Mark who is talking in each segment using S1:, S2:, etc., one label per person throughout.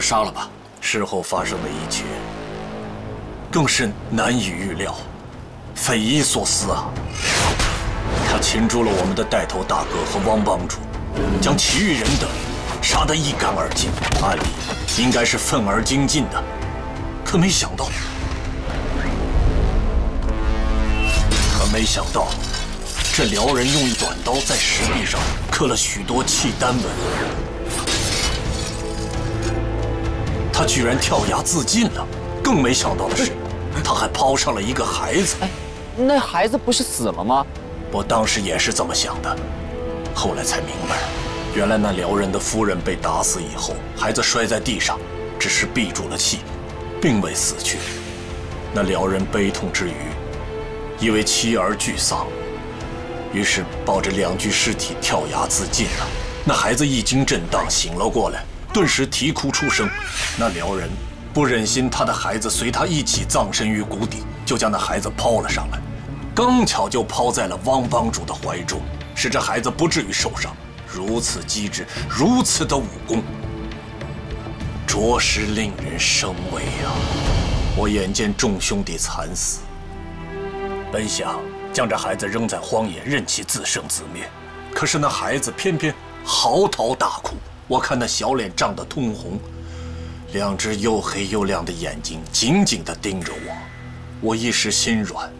S1: 杀了吧？
S2: 事后发生的一切，更是难以预料，匪夷所思啊！他擒住了我们的带头大哥和汪帮主，将其余人等杀得一干二净。按理应该是愤而精进的，可没想到，可没想到，这辽人用短刀在石壁上刻了许多契丹文。居然跳崖自尽了，更没想到的是，他还抛上了一个孩子。哎，
S3: 那孩子不是死了吗？
S2: 我当时也是这么想的，后来才明白，原来那辽人的夫人被打死以后，孩子摔在地上，只是闭住了气，并未死去。那辽人悲痛之余，以为妻儿俱丧，于是抱着两具尸体跳崖自尽了。那孩子一经震荡，醒了过来。顿时啼哭出声，那辽人不忍心他的孩子随他一起葬身于谷底，就将那孩子抛了上来，刚巧就抛在了汪帮主的怀中，使这孩子不至于受伤。如此机智，如此的武功，着实令人生畏啊！我眼见众兄弟惨死，本想将这孩子扔在荒野，任其自生自灭，可是那孩子偏偏嚎啕大哭。我看那小脸涨得通红，两只又黑又亮的眼睛紧紧地盯着我，我一时心软，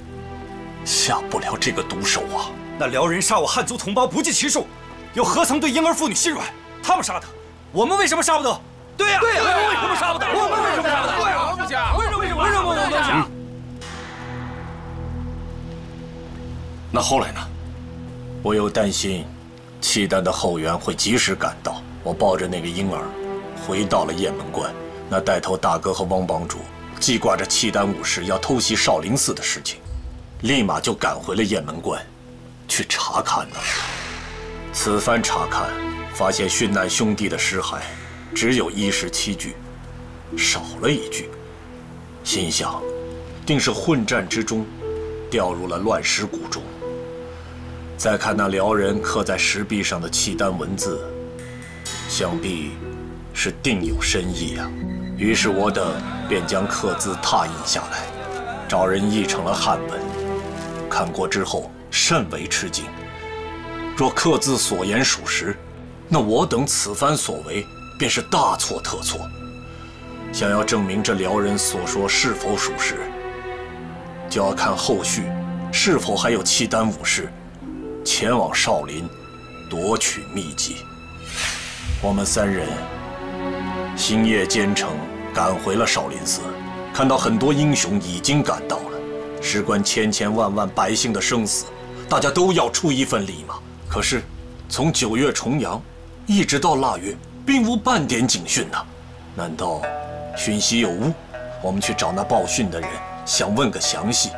S2: 下不了这个毒手啊！
S4: 那辽人杀我汉族同胞不计其数，又何曾对婴儿妇女心软？他们杀的，我们为什么杀不得？
S5: 对呀，
S4: 对
S5: 呀，为什么杀不得？我们为什么杀不得？对呀，不讲，为什么？为什么？为什么我们讲？
S2: 那后来呢？我又担心契丹的后援会及时赶到。我抱着那个婴儿，回到了雁门关。那带头大哥和汪帮主记挂着契丹武士要偷袭少林寺的事情，立马就赶回了雁门关，去查看呢。此番查看，发现殉难兄弟的尸骸只有一十七具，少了一具。心想，定是混战之中，掉入了乱石谷中。再看那辽人刻在石壁上的契丹文字。想必是定有深意啊！于是我等便将刻字拓印下来，找人译成了汉文。看过之后，甚为吃惊。若刻字所言属实，那我等此番所为便是大错特错。想要证明这辽人所说是否属实，就要看后续是否还有契丹武士前往少林夺取秘籍。我们三人星夜兼程赶回了少林寺，看到很多英雄已经赶到了，事关千千万万百姓的生死，大家都要出一份力嘛。可是，从九月重阳一直到腊月，并无半点警讯呐。难道讯息有误？我们去找那报讯的人，想问个详细，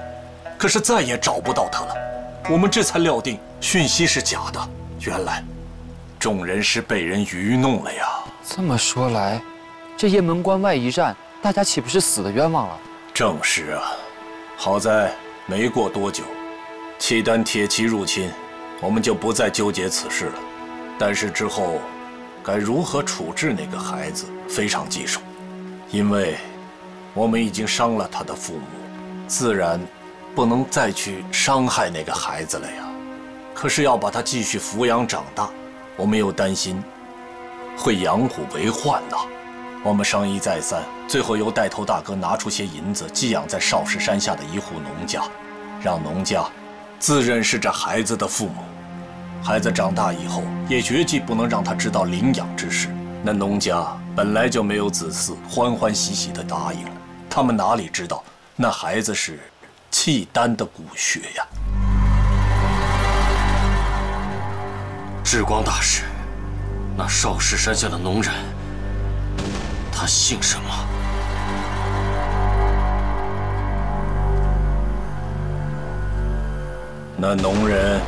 S2: 可是再也找不到他了。我们这才料定讯息是假的。原来。众人是被人愚弄了呀！
S3: 这么说来，这雁门关外一战，大家岂不是死的冤枉了？
S2: 正是啊，好在没过多久，契丹铁骑入侵，我们就不再纠结此事了。但是之后，该如何处置那个孩子，非常棘手，因为我们已经伤了他的父母，自然不能再去伤害那个孩子了呀。可是要把他继续抚养长大。我们又担心会养虎为患呐，我们商议再三，最后由带头大哥拿出些银子寄养在少室山下的一户农家，让农家自认是这孩子的父母。孩子长大以后，也绝计不能让他知道领养之事。那农家本来就没有子嗣，欢欢喜喜地答应了。他们哪里知道，那孩子是契丹的骨血呀！
S1: 智光大师，那少室山下的农人，他姓什么？
S2: 那农人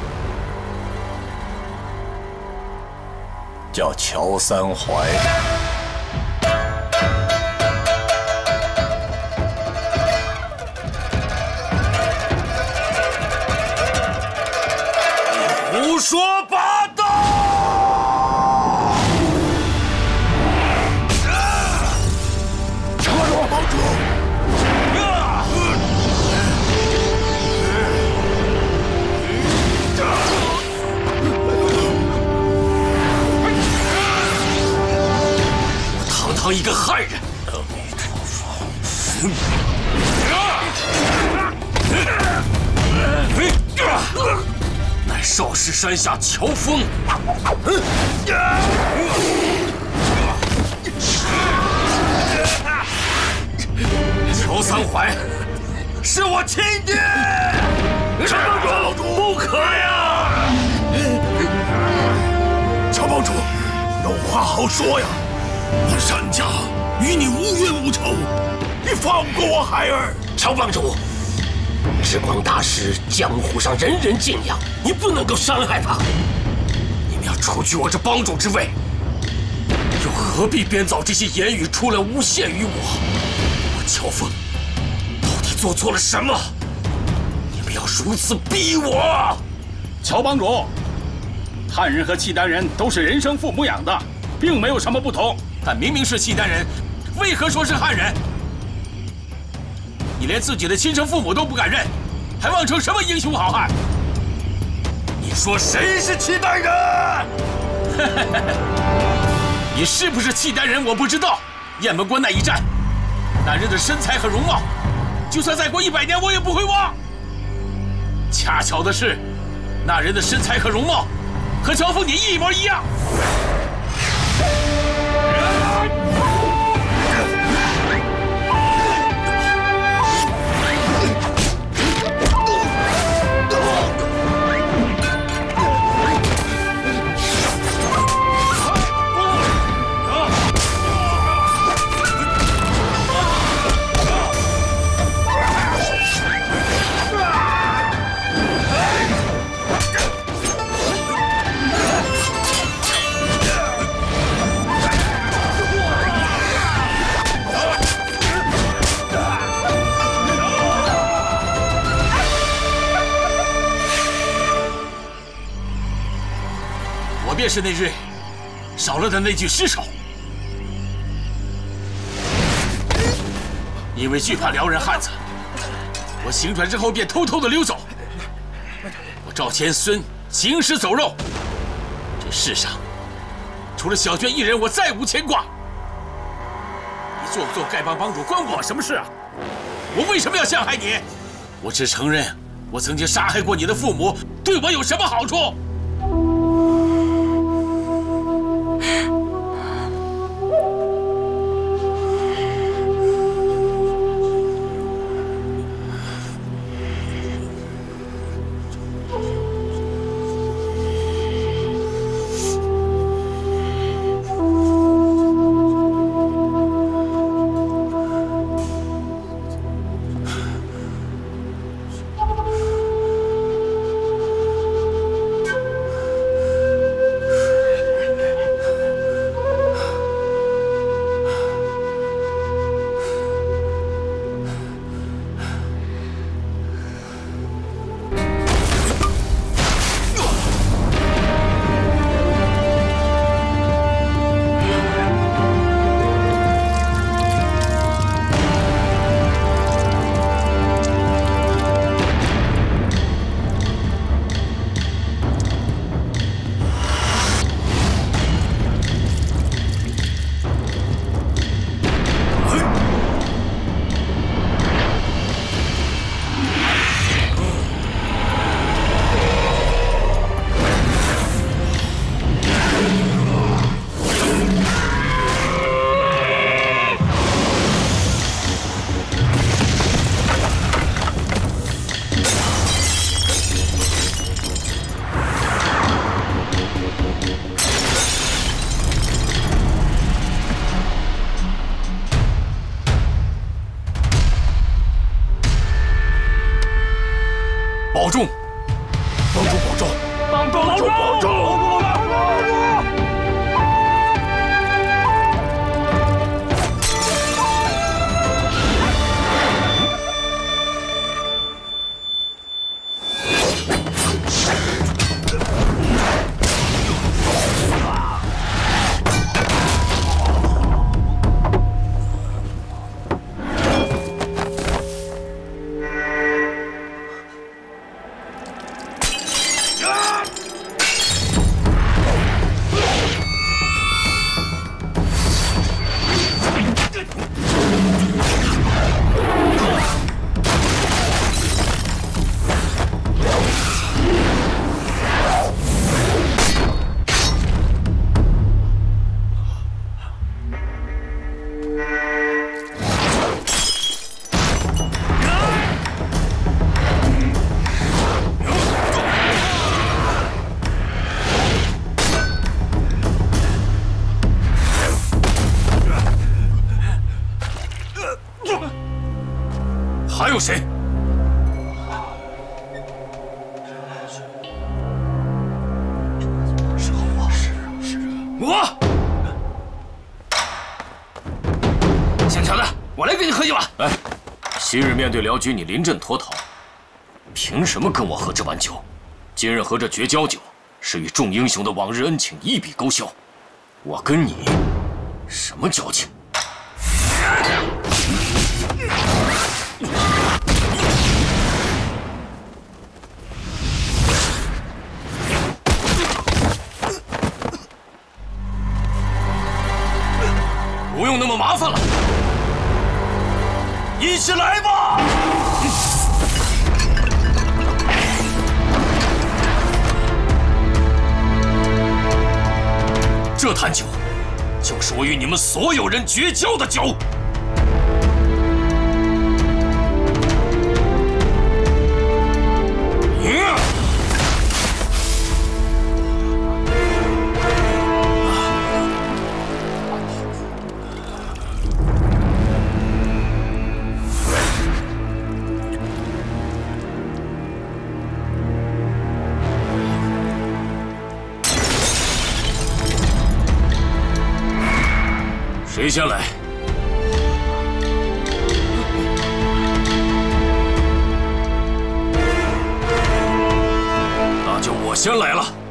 S2: 叫乔三槐。
S4: 胡说八一个汉人。阿弥陀佛！
S6: 乃少室山下乔峰。乔三槐，是我亲爹。
S7: 乔帮，主
S6: 不可呀！
S7: 乔帮主，有话好说呀。我单家与你无冤无仇，你放过我孩儿。
S8: 乔帮主，智光大师江湖上人人敬仰，你不能够伤害他。
S6: 你们要除去我这帮主之位，又何必编造这些言语出来诬陷于我？我乔峰到底做错了什么？你们要如此逼我？
S9: 乔帮主，汉人和契丹人都是人生父母养的，并没有什么不同。
S4: 但明明是契丹人，为何说是汉人？你连自己的亲生父母都不敢认，还妄称什么英雄好汉？
S6: 你说谁是契丹人？
S4: 你是不是契丹人？我不知道。雁门关那一战，那人的身材和容貌，就算再过一百年，我也不会忘。恰巧的是，那人的身材和容貌，和乔峰你一模一样。便是那日少了的那具尸首，因为惧怕辽人汉子，我行转之后便偷偷的溜走。我赵钱孙行尸走肉，这世上除了小娟一人，我再无牵挂。你做不做丐帮帮主，关我什么事啊？我为什么要陷害你？我只承认我曾经杀害过你的父母，对我有什么好处？
S6: 对辽军，你临阵脱逃，凭什么跟我喝这碗酒？今日喝这绝交酒，是与众英雄的往日恩情一笔勾销。我跟你什么交情？就是我与你们所有人绝交的酒。你先来？那就我先来了。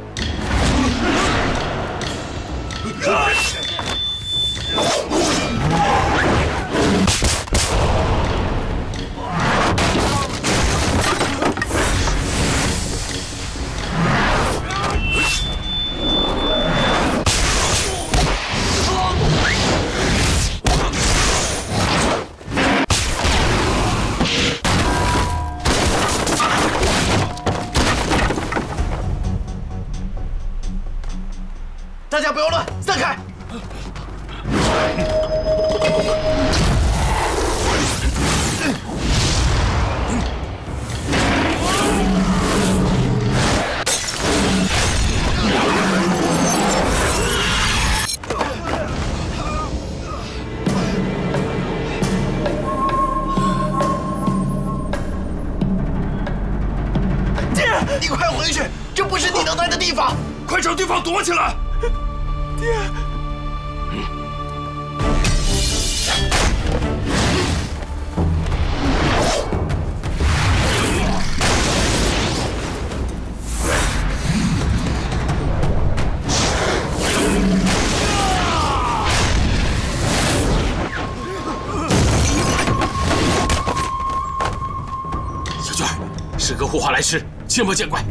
S4: 迟，切莫见怪。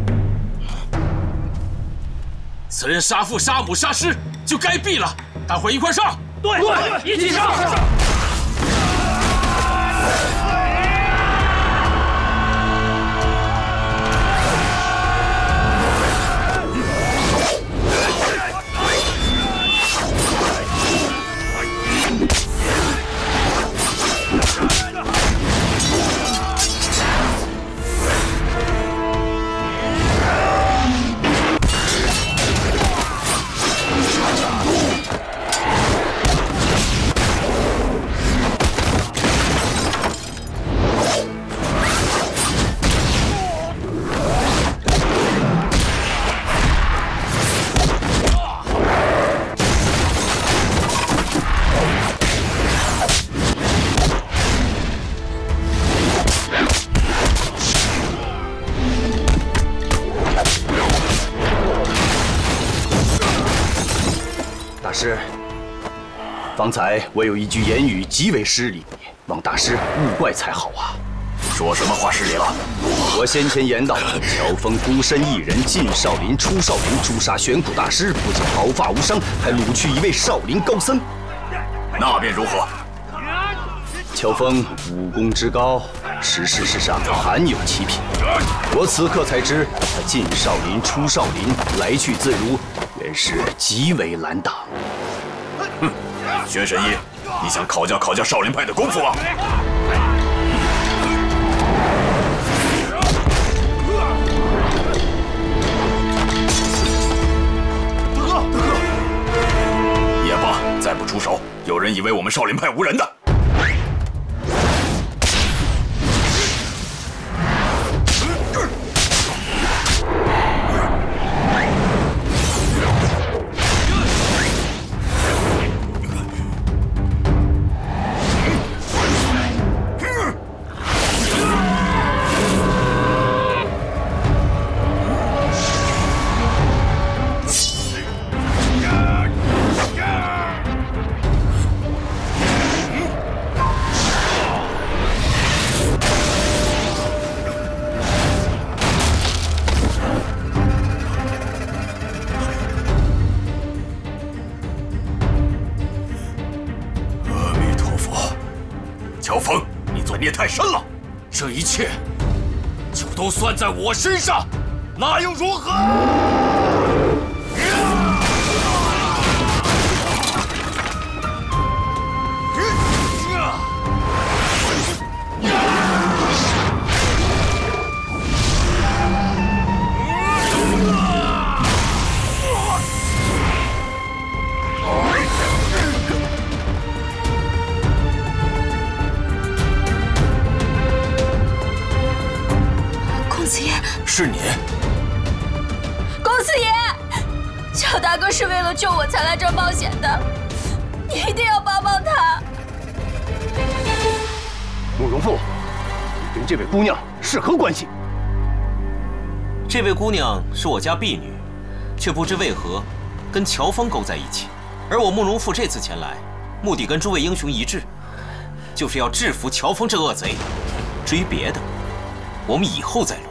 S4: 此人杀父杀母杀师，就该毙了。大伙一块上！
S10: 对对，一起上！
S11: 方才我有一句言语极为失礼，望大师勿怪才好啊。
S7: 说什么话失礼了？
S11: 我先前言道，乔峰孤身一人进少林、出少林，诛杀玄苦大师，不仅毫发无伤，还掳去一位少林高僧。
S7: 那便如何？
S11: 乔峰武功之高，实世事上罕有其品。我此刻才知，他进少林、出少林，来去自如，原是极为难挡。
S7: 玄神医，你想考教考教少林派的功夫吗？大哥，大哥也罢，再不出手，有人以为我们少林派无人的。
S6: 我身上，那又如何？
S12: 是你，
S13: 公子爷，乔大哥是为了救我才来这儿冒险的，你一定要帮帮他。
S11: 慕容复，你跟这位姑娘是何关系？
S14: 这位姑娘是我家婢女，却不知为何跟乔峰勾在一起。而我慕容复这次前来，目的跟诸位英雄一致，就是要制服乔峰这恶贼。至于别的，我们以后再论。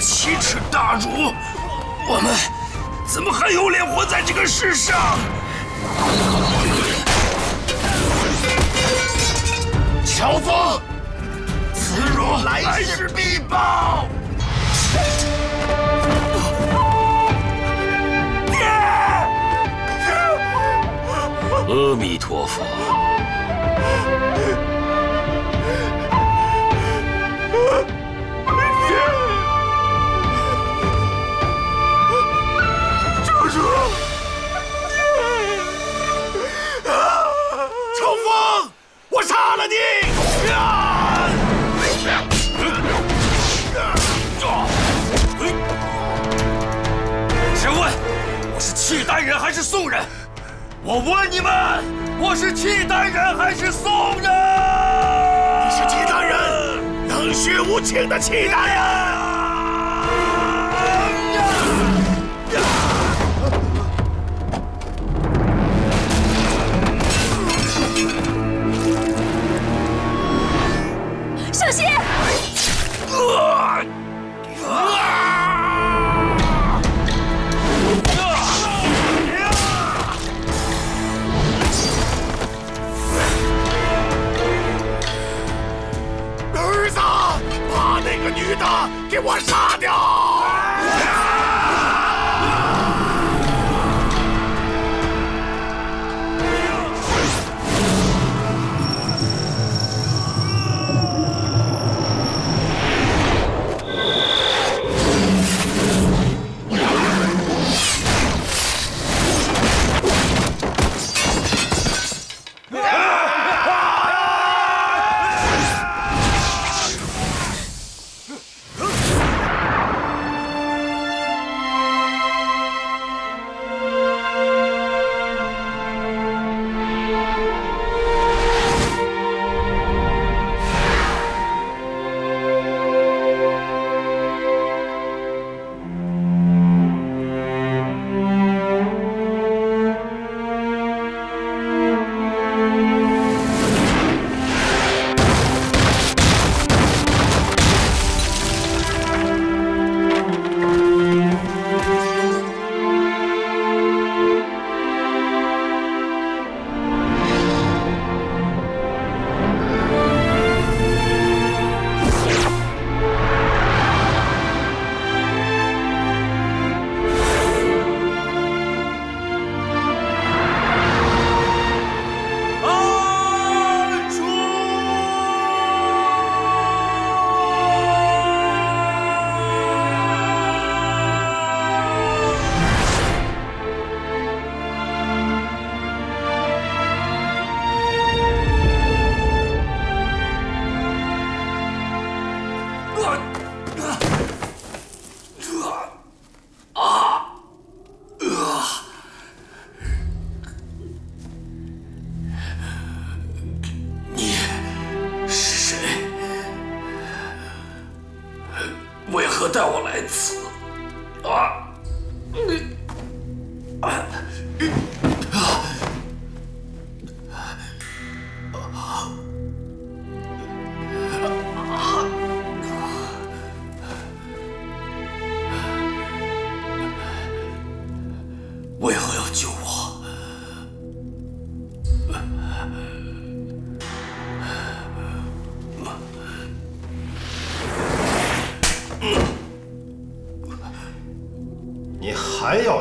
S6: 奇耻大辱，我们怎么还有脸活在这个世上？乔峰，此辱来世必报。
S15: 阿弥陀佛。
S6: 我杀了你！请问，我是契丹人还是宋人？我问你们，我是契丹人还是宋人？你是契丹人，冷血无情的契丹人。儿子，把那个女的给我杀掉！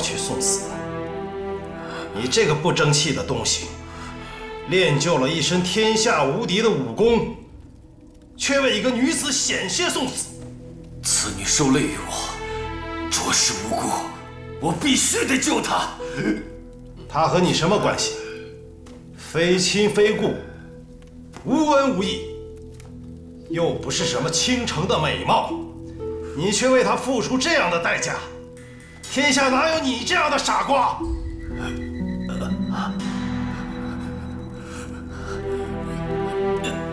S16: 去送死？你这个不争气的东西，练就了一身天下无敌的武功，却为一个女子险些送死。
S6: 此女受累于我，着实无辜，我必须得救她。
S16: 她和你什么关系？非亲非故，无恩无义，又不是什么倾城的美貌，你却为她付出这样的代价，天下哪有你这样的傻瓜？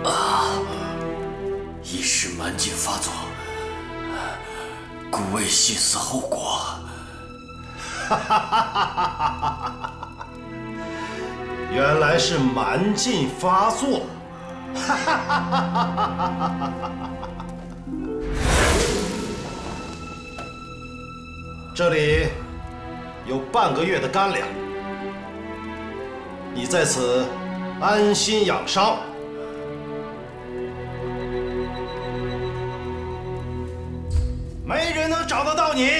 S6: 啊！一时蛮劲发作，故未细思后果。
S16: 哈哈哈哈哈！原来是蛮劲发作。哈哈哈哈哈！这里有半个月的干粮，你在此安心养伤。没人能找得到你。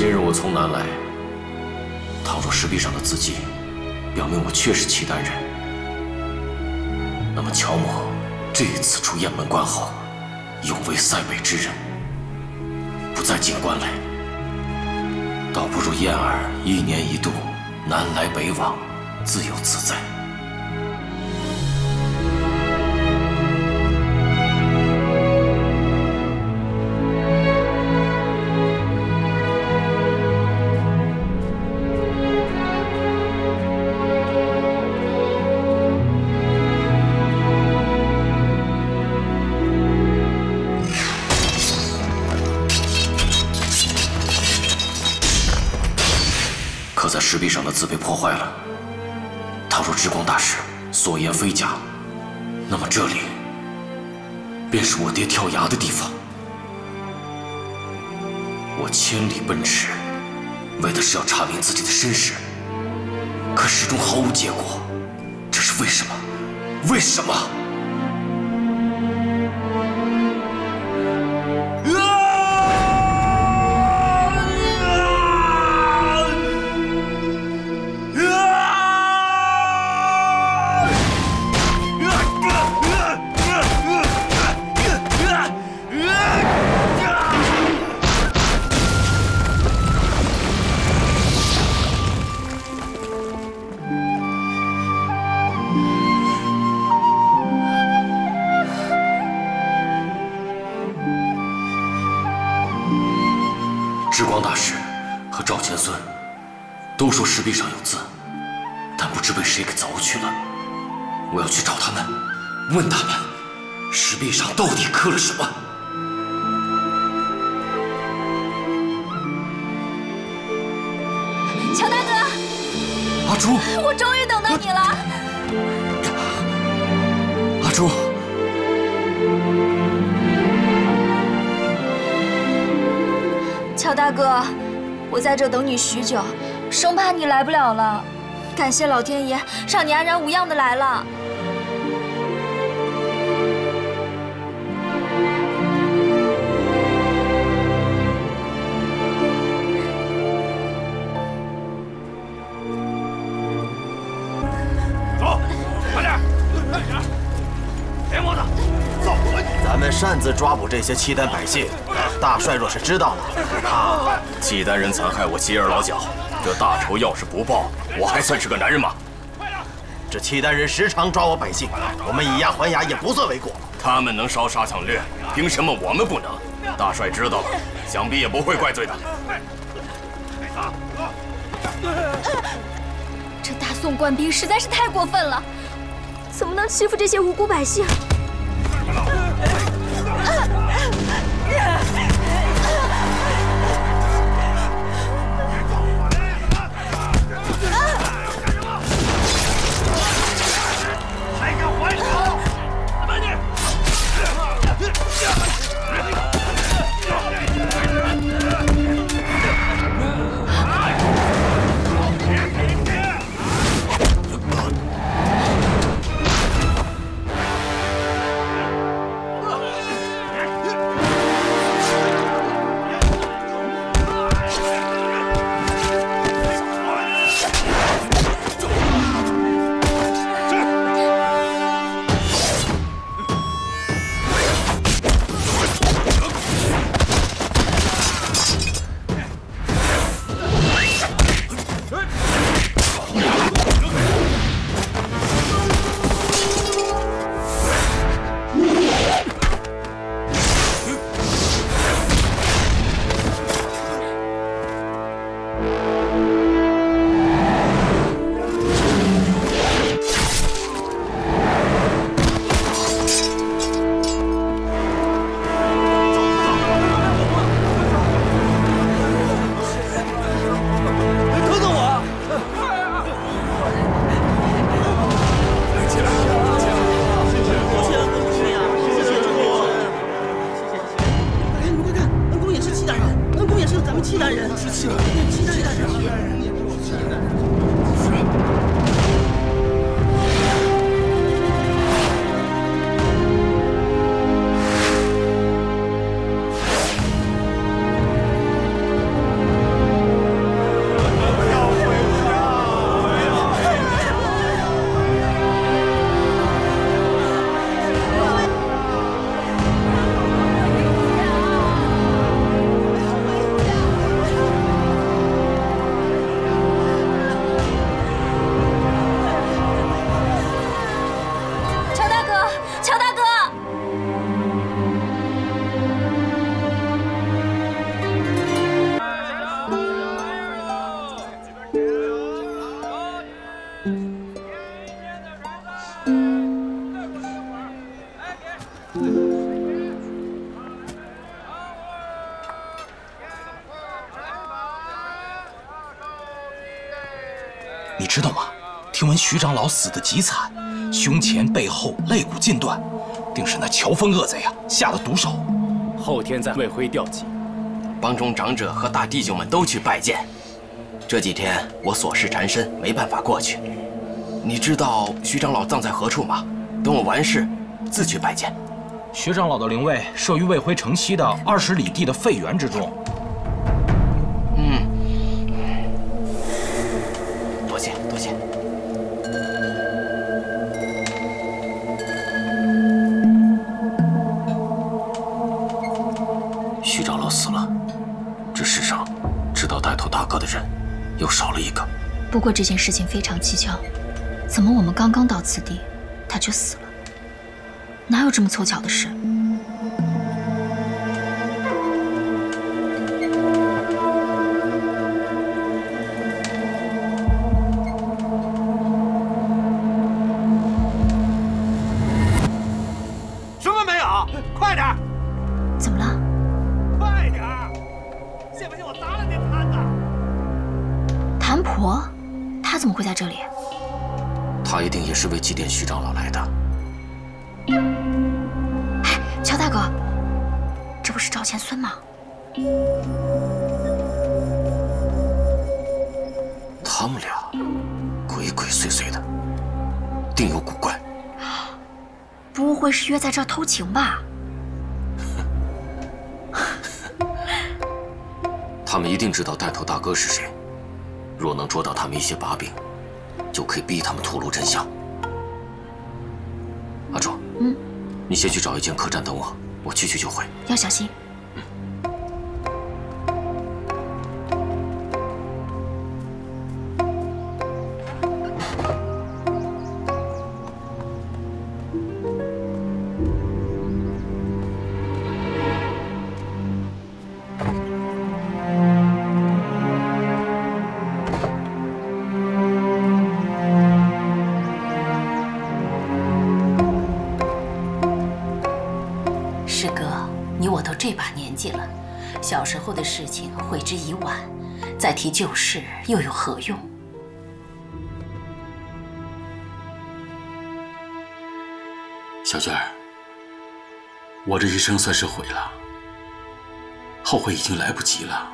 S6: 今日我从南来，倘若石壁上的字迹表明我确是契丹人，那么乔某这一次出雁门关后，永为塞北之人，不再进关来，倒不如燕儿一年一度南来北往，自由自在。查明自己的身世，可始终毫无结果。这是为什么？为什么？
S13: 许久，生怕你来不了了。感谢老天爷，让你安然无恙的来了。
S7: 擅自抓捕这些契丹百姓，大帅若是知道了，他
S14: 契丹人残害我妻儿老小，这大仇要是不报，我还算是个男人吗？
S7: 这契丹人时常抓我百姓，我们以牙还牙也不算为过。
S14: 他们能烧杀抢掠，凭什么我们不能？
S17: 大帅知道了，想必也不会怪罪的。
S13: 这大宋官兵实在是太过分了，怎么能欺负这些无辜百姓？
S7: 徐长老死得极惨，胸前背后肋骨尽断，定是那乔峰恶贼啊下了毒手。
S14: 后天在魏辉吊祭，帮中长者和大弟兄们都去拜见。这几天我琐事缠身，没办法过去。你知道徐长老葬在何处吗？等我完事，自去拜见。
S7: 徐长老的灵位设于魏辉城西的二十里地的废园之中。
S13: 不过这件事情非常蹊跷，怎么我们刚刚到此地，他就死了？哪有这么凑巧的事？在这儿偷情吧？
S6: 他们一定知道带头大哥是谁，若能捉到他们一些把柄，就可以逼他们吐露真相。阿卓，
S13: 嗯，
S6: 你先去找一间客栈等我，我去去就回。
S13: 要小心。
S18: 纪了，小时候的事情悔之已晚，再提旧事又有何用？
S4: 小娟儿，我这一生算是毁了，后悔已经来不及了。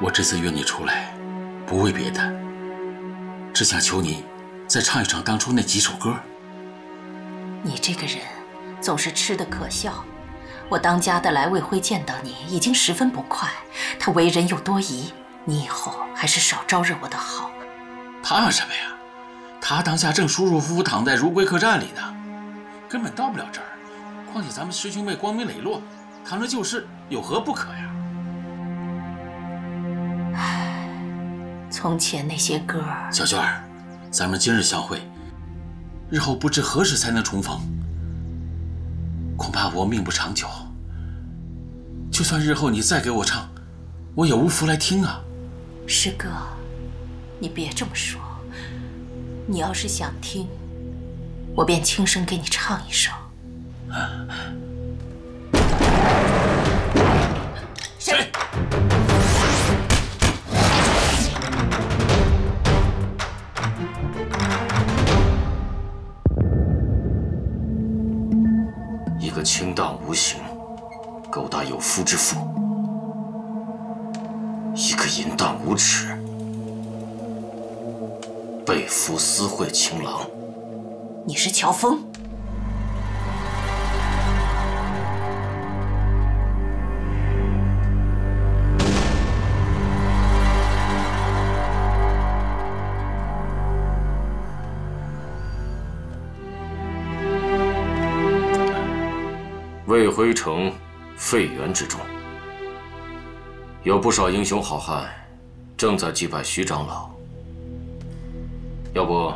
S4: 我这次约你出来，不为别的，只想求你再唱一唱当初那几首歌。
S18: 你这个人总是吃的可笑。我当家的来魏辉见到你已经十分不快，他为人又多疑，你以后还是少招惹我的好。
S4: 怕什么呀？他当下正舒舒服服躺在如归客栈里呢，根本到不了这儿。况且咱们师兄妹光明磊落，谈论旧事有何不可呀？
S18: 唉，从前那些歌，
S4: 小娟儿，咱们今日相会，日后不知何时才能重逢。恐怕我命不长久。就算日后你再给我唱，我也无福来听啊。
S18: 师哥，你别这么说。你要是想听，我便轻声给你唱一首。
S4: 谁？
S6: 清荡无形、勾搭有夫之妇；一个淫荡无耻。被夫私会情郎，
S18: 你是乔峰。
S6: 魏辉城废园之中，有不少英雄好汉正在祭拜徐长老。要不，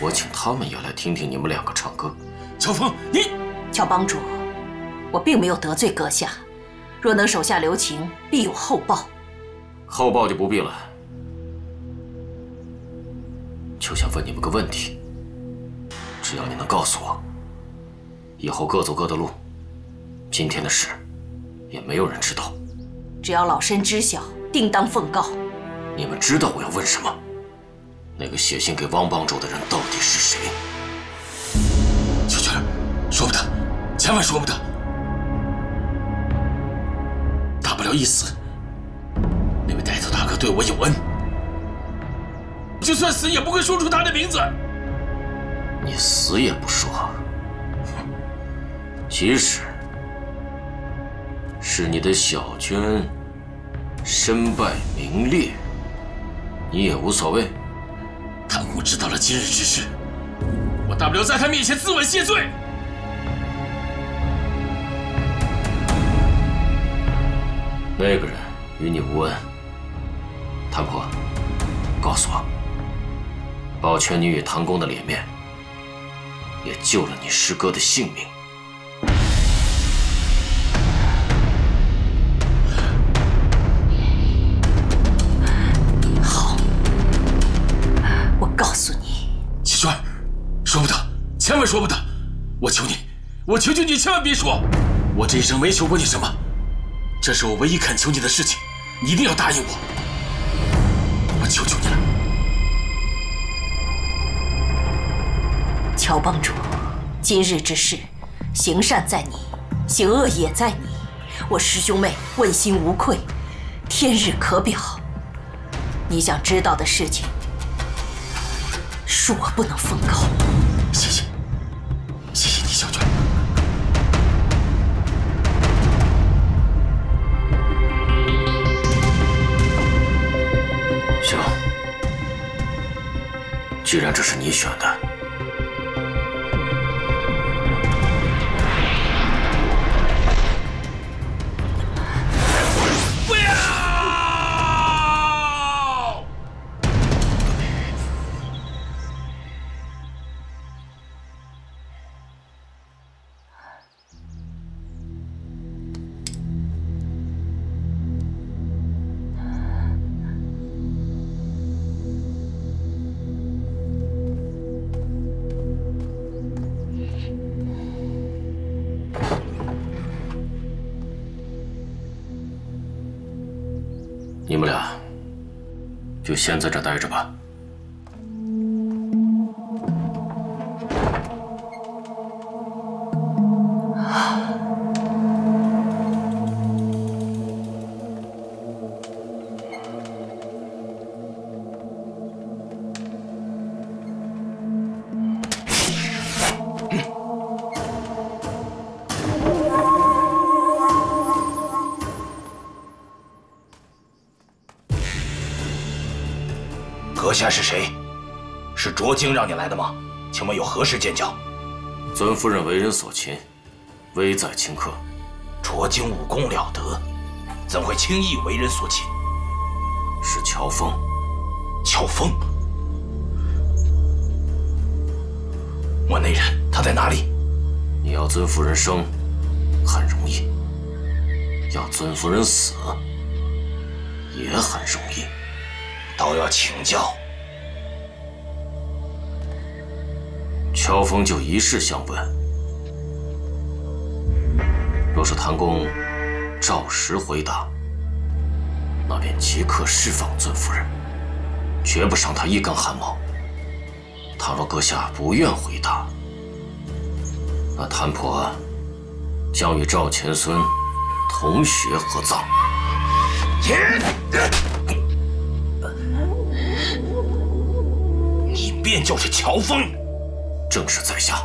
S6: 我请他们也来听听你们两个唱歌。
S4: 乔峰，你
S18: 乔帮主，我并没有得罪阁下，若能手下留情，必有厚报。
S6: 厚报就不必了。就想问你们个问题，只要你能告诉我，以后各走各的路，今天的事也没有人知道。
S18: 只要老身知晓，定当奉告。
S6: 你们知道我要问什么？那个写信给汪帮主的人到底是谁？
S4: 小娟，说不得，千万说不得，大不了一死。那位带头大哥对我有恩，就算死也不会说出他的名字。
S6: 你死也不说，即使是你的小娟身败名裂，你也无所谓。
S4: 谭武知道了今日之事，我大不了在他面前自刎谢罪。
S6: 那个人与你无恩，谭婆，告诉我，保全你与唐公的脸面，也救了你师哥的性命。
S4: 说不得千万说不得！我求你，我求求你，千万别说！我这一生没求过你什么，这是我唯一恳求你的事情，你一定要答应我！我求求你了！
S18: 乔帮主，今日之事，行善在你，行恶也在你。我师兄妹问心无愧，天日可表。你想知道的事情，恕我不能奉告。
S4: 谢谢。谢谢你小娟行。
S6: 既然这是你选的
S4: 你们俩就
S6: 先在这待着吧。
S7: 下是谁？是卓京让你来的吗？请问有何事见教？
S6: 尊夫人为人所擒，危在顷刻。
S7: 卓京武功了得，怎会轻易为人所擒？
S6: 是乔峰。
S7: 乔峰，我那人他在哪里？
S6: 你要尊夫人生，很容易；要尊夫人死，也很容易。
S7: 倒要请教。
S6: 乔峰就一事相问，若是谭公照实回答，那便即刻释放尊夫人，绝不伤他一根汗毛。倘若阁下不愿回答，那谭婆将与赵钱孙同穴合葬。
S7: 你便就是乔峰？
S6: 正是在下。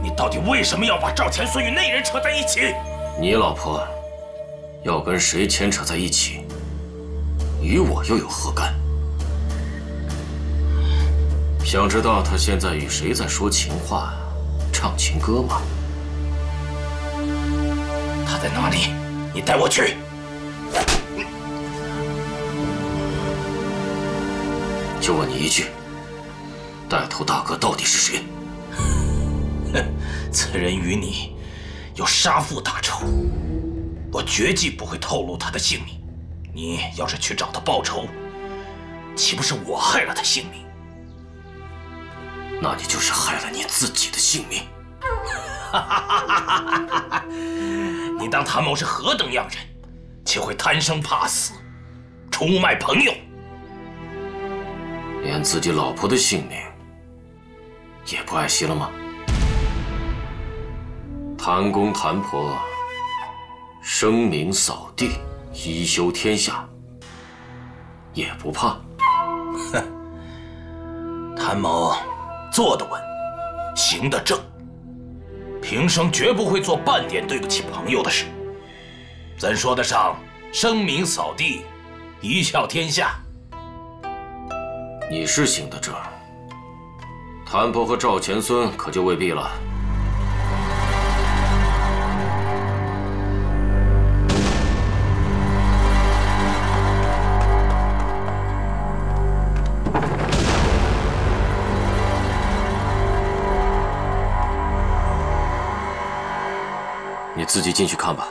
S7: 你到底为什么要把赵钱孙与那人扯在一起？
S6: 你老婆要跟谁牵扯在一起，与我又有何干？想知道他现在与谁在说情话、唱情歌吗？
S7: 他在哪里？你带我去。
S6: 就问你一句，带头大哥到底是谁？
S7: 此人与你有杀父大仇，我绝计不会透露他的姓名。你要是去找他报仇，岂不是我害了他性命？
S6: 那你就是害了你自己的性命。
S7: 你当谭某是何等样人，岂会贪生怕死，出卖朋友？
S6: 连自己老婆的性命也不爱惜了吗？谭公谭婆，声名扫地，一修天下，也不怕？
S7: 哼，谭某坐得稳，行得正，平生绝不会做半点对不起朋友的事，怎说得上声名扫地，一笑天下？
S6: 你是行得正，谭婆和赵钱孙可就未必了。自己进去看吧。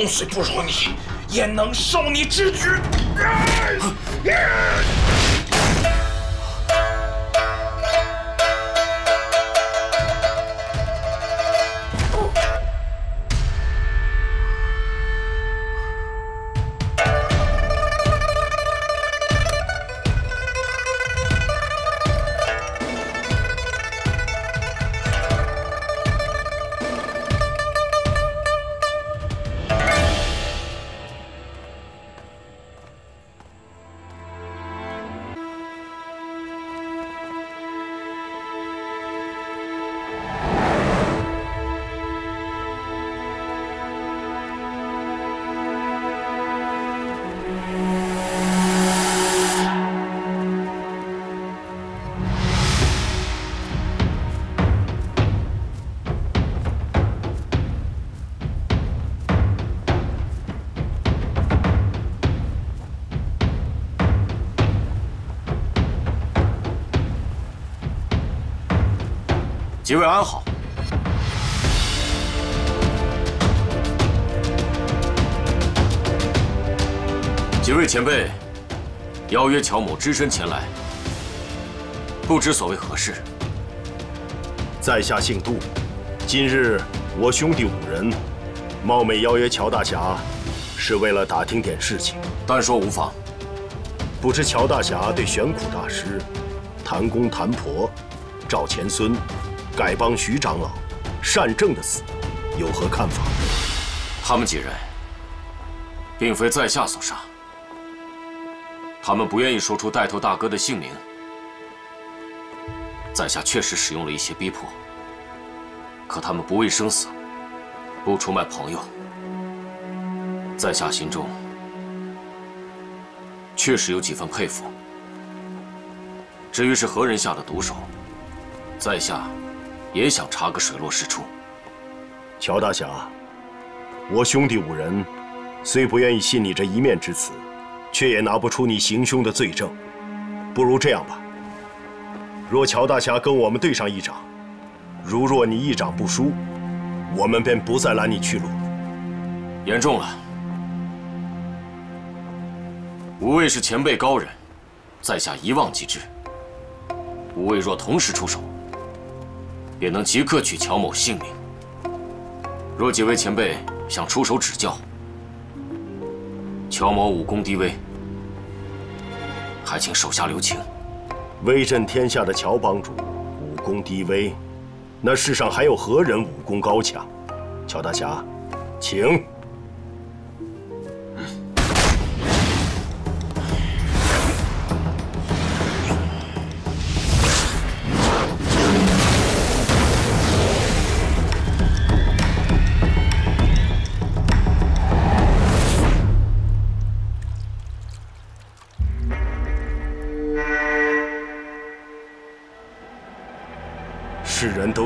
S6: 公子不如
S7: 你焉能受你之举。
S6: 几位安好。几位前辈邀约乔某只身前来，不知所为何事？
S19: 在下姓杜，今日我兄弟五人冒昧邀约乔大侠，是为了打听点事情。
S6: 但说无妨。
S19: 不知乔大侠对玄苦大师、谭公谭婆、赵钱孙、丐帮徐长老、单正的死有何看法？
S6: 他们几人并非在下所杀，他们不愿意说出带头大哥的姓名。在下确实使用了一些逼迫，可他们不畏生死，不出卖朋友，在下心中确实有几分佩服。至于是何人下的毒手，在下也想查个水落石出。
S19: 乔大侠，我兄弟五人虽不愿意信你这一面之词，却也拿不出你行凶的罪证。不如这样吧，若乔大侠跟我们对上一掌，如若你一掌不输，我们便不再拦你去路。
S6: 言重了，五位是前辈高人，在下一望即知。五位若同时出手，也能即刻取乔某性命。若几位前辈想出手指教，乔某武功低微，还请手下留情。
S19: 威震天下的乔帮主武功低微，那世上还有何人武功高强？乔大侠，请。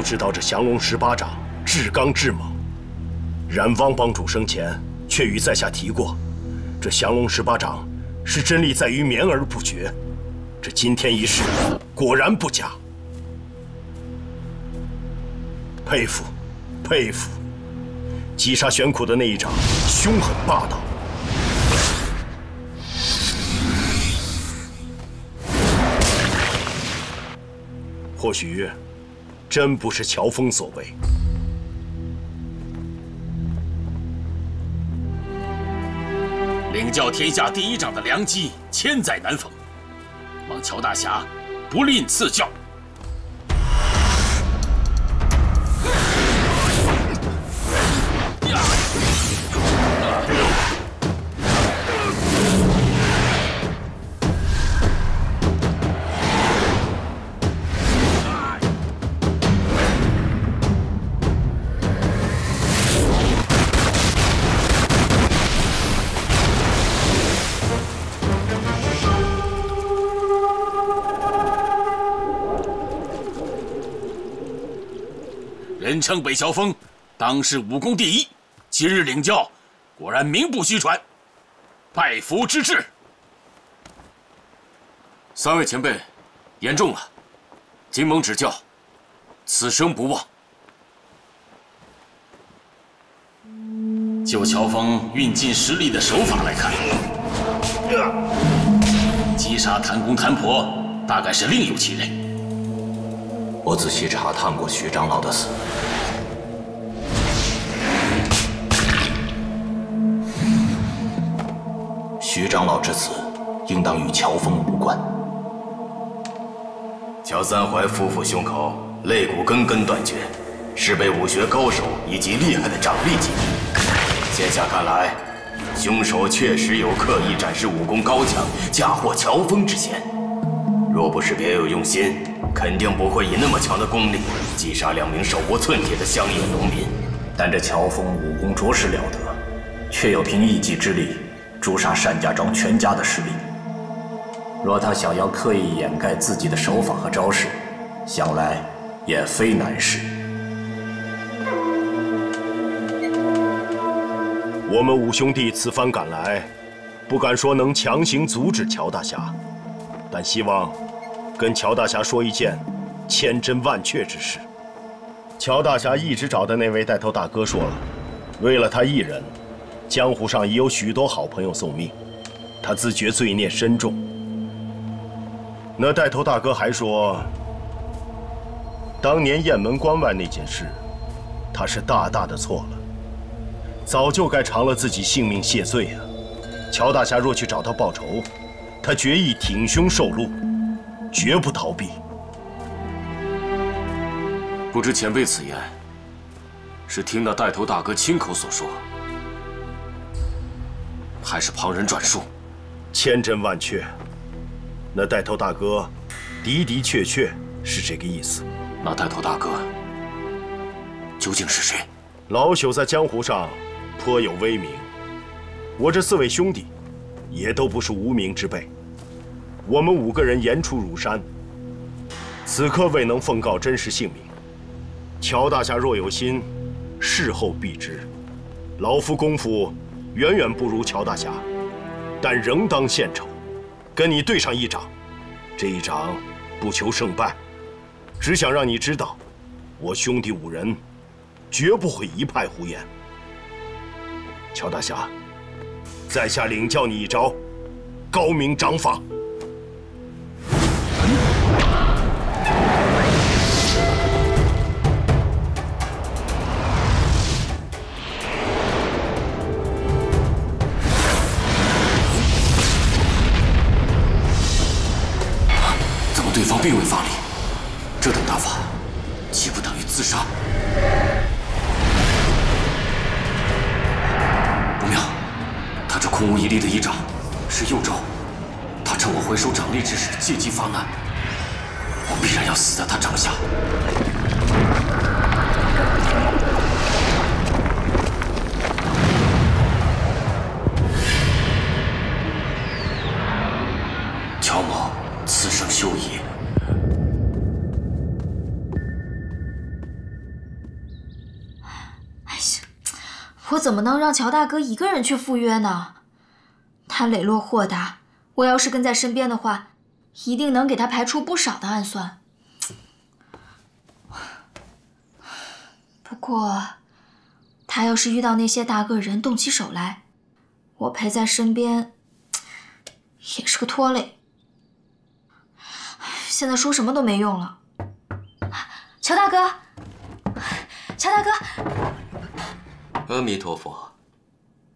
S19: 知道这降龙十八掌至刚至猛，然汪帮主生前却与在下提过，这降龙十八掌是真力在于绵而不绝。这今天一试，果然不假。佩服，佩服！击杀玄苦的那一掌，凶狠霸道。或许。真不是乔峰所为。
S4: 领教天下第一掌的良机，千载难逢，望乔大侠不吝赐教。称北乔峰，当世武功第一。今日领教，果然名不虚传，拜服之至。
S6: 三位前辈，言重了，金蒙指教，此生不忘。
S4: 就乔峰运尽实力的手法来看，击杀谭公谭婆大概是另有其人。
S2: 我仔细查探过徐长老的死，徐长老之死应当与乔峰无关。
S7: 乔三槐夫妇胸口肋骨根根断绝，是被武学高手以及厉害的掌力击毙。现下看来，凶手确实有刻意展示武功高强、嫁祸乔峰之嫌。若不是别有用心，肯定不会以那么强的功力击杀两名手无寸铁的乡野农民。
S2: 但这乔峰武功着实了得，却又凭一己之力诛杀单家庄全家的实力。若他想要刻意掩盖自己的手法和招式，想来也非难事。
S19: 我们五兄弟此番赶来，不敢说能强行阻止乔大侠，但希望跟乔大侠说一件千真万确之事。乔大侠一直找的那位带头大哥说了，为了他一人，江湖上已有许多好朋友送命，他自觉罪孽深重。那带头大哥还说，当年雁门关外那件事，他是大大的错了，早就该偿了自己性命谢罪啊！乔大侠若去找他报仇，他决意挺胸受戮，绝不逃避。
S6: 不知前辈此言，是听那带头大哥亲口所说，还是旁人转述？
S19: 千真万确。那带头大哥的的确确是这个意思。
S6: 那带头大哥究竟是谁？
S19: 老朽在江湖上颇有威名，我这四位兄弟也都不是无名之辈。我们五个人言出如山，此刻未能奉告真实姓名。乔大侠若有心，事后必知。老夫功夫远远不如乔大侠，但仍当献丑，跟你对上一掌。这一掌不求胜败，只想让你知道，我兄弟五人绝不会一派胡言。乔大侠，在下领教你一招高明掌法。
S6: 空无一力的一掌是右招，他趁我回收掌力之时借机发难，我必然要死在他掌下。乔某此生休矣。
S13: 哎呀，我怎么能让乔大哥一个人去赴约呢？他磊落豁达，我要是跟在身边的话，一定能给他排除不少的暗算。不过，他要是遇到那些大个人动起手来，我陪在身边也是个拖累。现在说什么都没用了。乔大哥，乔大哥，
S14: 阿弥陀佛，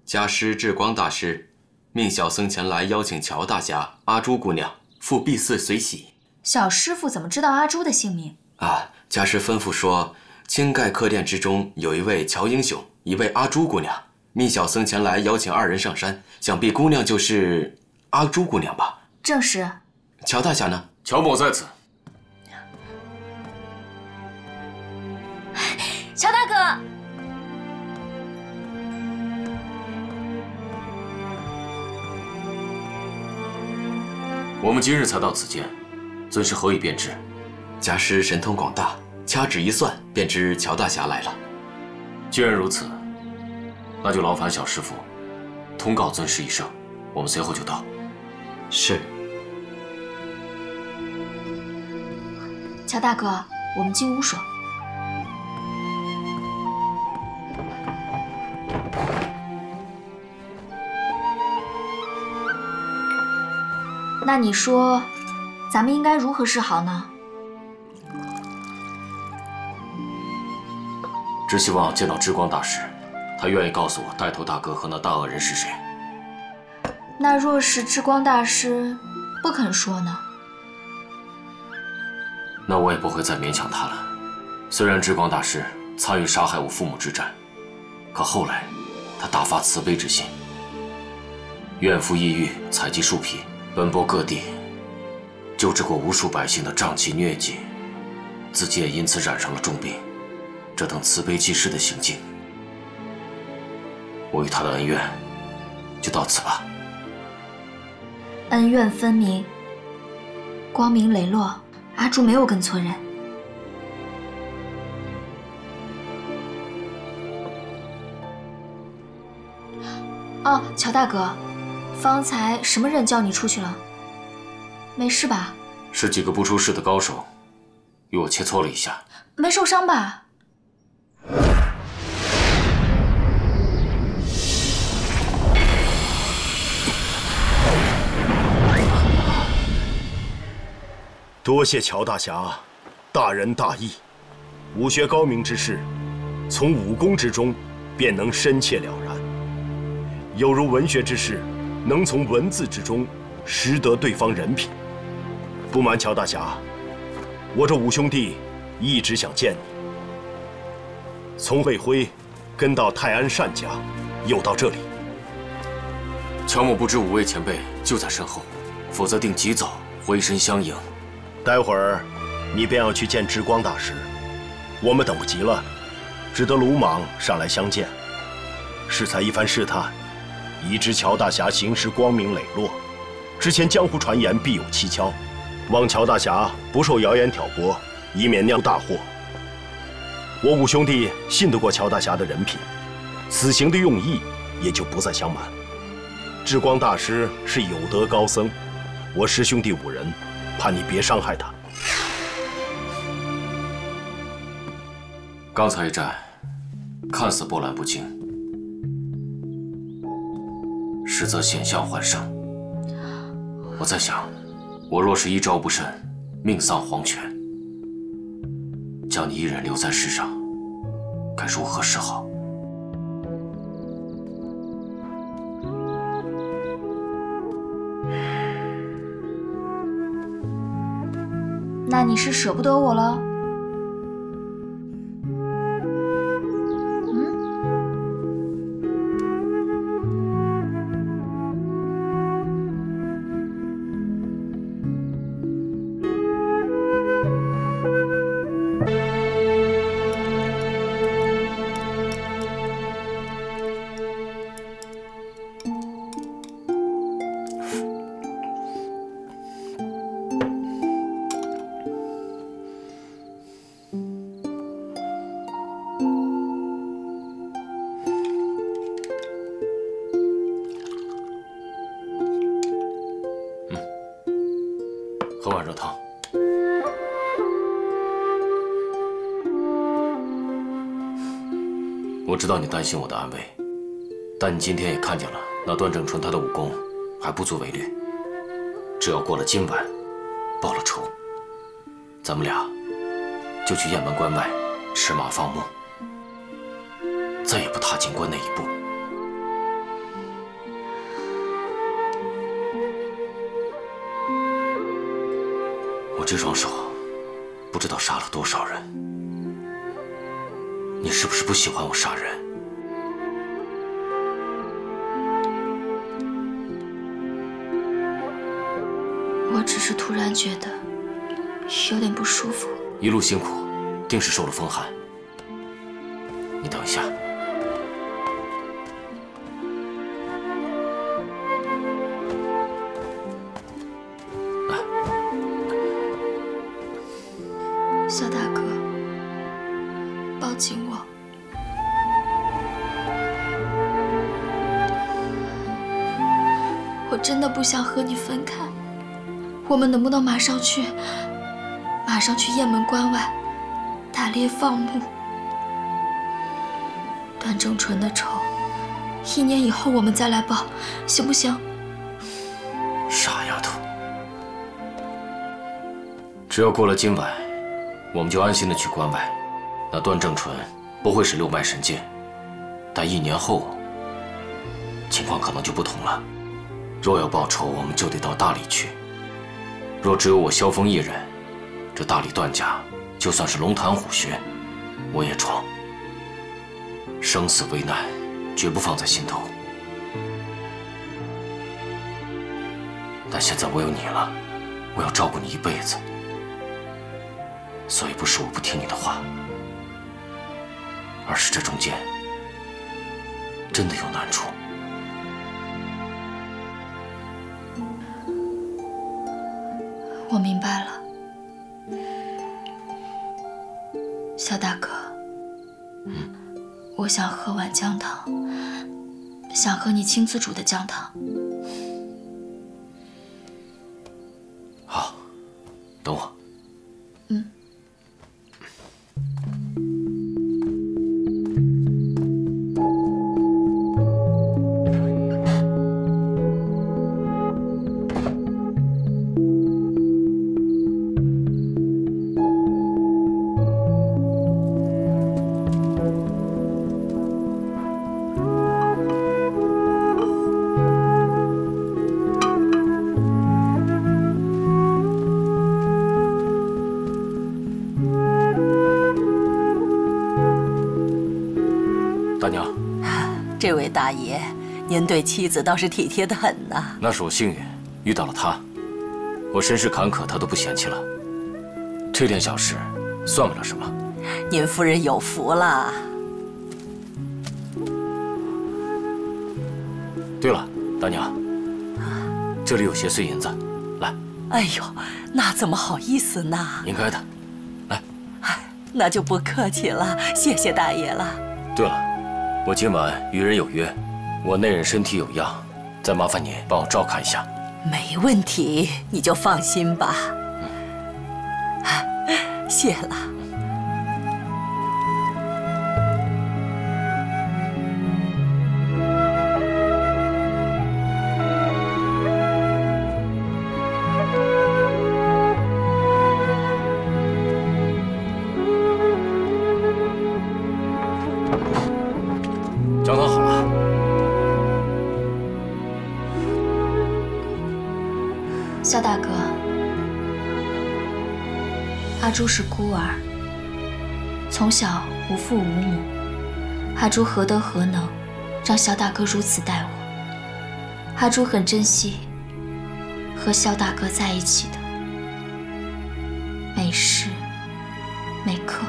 S14: 家师智光大师命小僧前来邀请乔大侠、阿朱姑娘赴碧寺随喜。
S13: 小师傅怎么知道阿朱的姓名？
S14: 啊，家师吩咐说，青盖客店之中有一位乔英雄，一位阿朱姑娘，命小僧前来邀请二人上山。想必姑娘就是阿朱姑娘吧？
S13: 正是。
S14: 乔大侠呢？
S6: 乔某在此。
S13: 乔大哥，
S6: 我们今日才到此间，尊师何以便知？
S14: 家师神通广大，掐指一算便知乔大侠来了。
S6: 既然如此，那就劳烦小师傅通告尊师一声，我们随后就到。
S14: 是。
S13: 乔大哥，我们进屋说。那你说，咱们应该如何是好呢？
S6: 只希望见到之光大师，他愿意告诉我带头大哥和那大恶人是谁。
S13: 那若是之光大师不肯说呢？
S6: 那我也不会再勉强他了。虽然之光大师参与杀害我父母之战，可后来他大发慈悲之心，怨妇抑郁，采集树皮，奔波各地，救治过无数百姓的瘴气疟疾，自己也因此染上了重病。这等慈悲济世的行径，我与他的恩怨就到此吧。
S13: 恩怨分明，光明磊落，阿朱没有跟错人。哦，乔大哥，方才什么人叫你出去了？没事吧？
S6: 是几个不出事的高手与我切磋了一下，
S13: 没受伤吧？
S19: 多谢乔大侠，大仁大义。武学高明之士，从武功之中便能深切了然；有如文学之士，能从文字之中识得对方人品。不瞒乔大侠，我这五兄弟一直想见你。从魏辉跟到泰安单家，又到这里。
S6: 乔某不知五位前辈就在身后，否则定及早回身相迎。
S19: 待会儿，你便要去见智光大师，我们等不及了，只得鲁莽上来相见。适才一番试探，已知乔大侠行事光明磊落，之前江湖传言必有蹊跷，望乔大侠不受谣言挑拨，以免酿大祸。我五兄弟信得过乔大侠的人品，此行的用意也就不再相瞒。智光大师是有德高僧，我师兄弟五人。怕你别伤害他。
S6: 刚才一战，看似波澜不惊，实则险象环生。我在想，我若是一招不慎，命丧黄泉，将你一人留在世上，该如何是好？
S13: 那你是舍不得我了？
S6: 我知道你担心我的安危，但你今天也看见了，那段正淳他的武功还不足为虑。只要过了今晚，报了仇，咱们俩就去雁门关外驰马放牧，再也不踏进关内一步。我这双手不知道杀了多少人，你是不是不喜欢我杀人？
S13: 我只是突然觉得有点不舒服。
S6: 一路辛苦，定是受了风寒。你等一下。
S13: 想和你分开。我们能不能马上去？马上去雁门关外打猎放牧。段正淳的仇，一年以后我们再来报，行不行？
S6: 傻丫头，只要过了今晚，我们就安心的去关外。那段正淳不会是六脉神剑，但一年后情况可能就不同了。若要报仇，我们就得到大理去。若只有我萧峰一人，这大理段家就算是龙潭虎穴，我也闯。生死危难，绝不放在心头。但现在我有你了，我要照顾你一辈子，所以不是我不听你的话，而是这中间真的有难处。
S13: 我想喝碗姜汤，想喝你亲自煮的姜汤。
S6: 大
S18: 爷，您对妻子倒是体贴的很呐。
S6: 那是我幸运遇到了他，我身世坎坷，他都不嫌弃了。这点小事算不了什么。
S18: 您夫人有福了。
S6: 对了，大娘，这里有些碎银子，来。
S18: 哎呦，那怎么好意思呢？
S6: 您开的，来。
S18: 哎那就不客气了，谢谢大爷了。
S6: 对了，我今晚与人有约，我内人身体有恙，再麻烦你帮我照看一下。
S18: 没问题，你就放心吧。谢了。
S13: 阿朱是孤儿，从小无父无母，阿朱何德何能，让萧大哥如此待我？阿朱很珍惜和萧大哥在一起的每时每刻。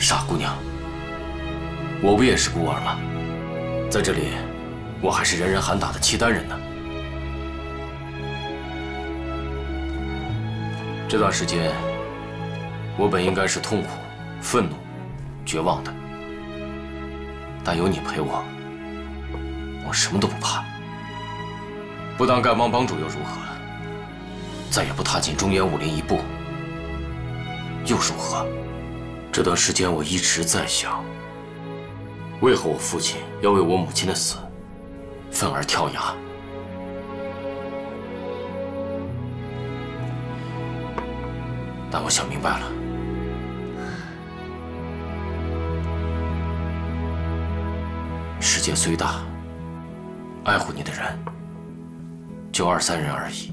S6: 傻姑娘，我不也是孤儿吗？在这里，我还是人人喊打的契丹人呢。这段时间，我本应该是痛苦、愤怒、绝望的，但有你陪我，我什么都不怕。不当丐帮帮主又如何？再也不踏进中原武林一步又如何？这段时间我一直在想，为何我父亲要为我母亲的死愤而跳崖？我想明白了，世界虽大，爱护你的人就二三人而已。